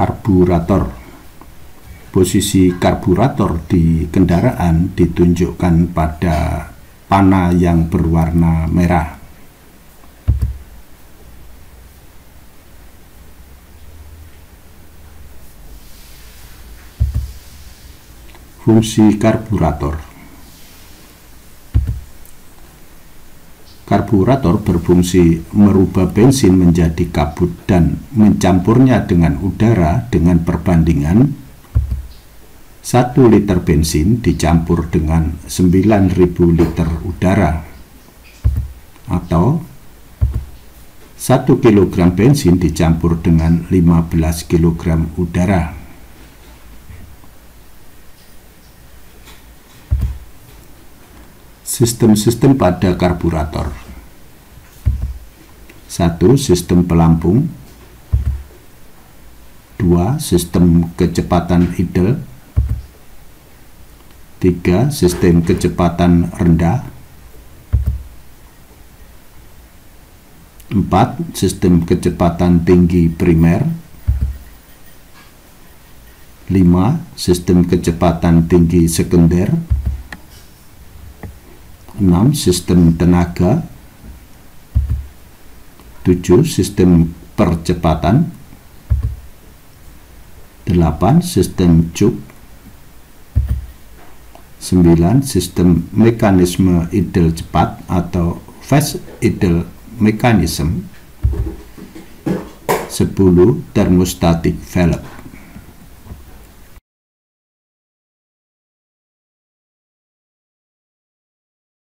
karburator. Posisi karburator di kendaraan ditunjukkan pada panah yang berwarna merah. Fungsi karburator Karburator berfungsi merubah bensin menjadi kabut dan mencampurnya dengan udara dengan perbandingan 1 liter bensin dicampur dengan 9000 liter udara atau 1 kg bensin dicampur dengan 15 kg udara. Sistem-sistem pada karburator 1. Sistem pelampung 2. Sistem kecepatan idle 3. Sistem kecepatan rendah 4. Sistem kecepatan tinggi primer 5. Sistem kecepatan tinggi sekunder 6. Sistem tenaga 7. Sistem percepatan 8. Sistem cuk 9. Sistem mekanisme idle cepat atau fast idle mechanism 10. Thermostatic valve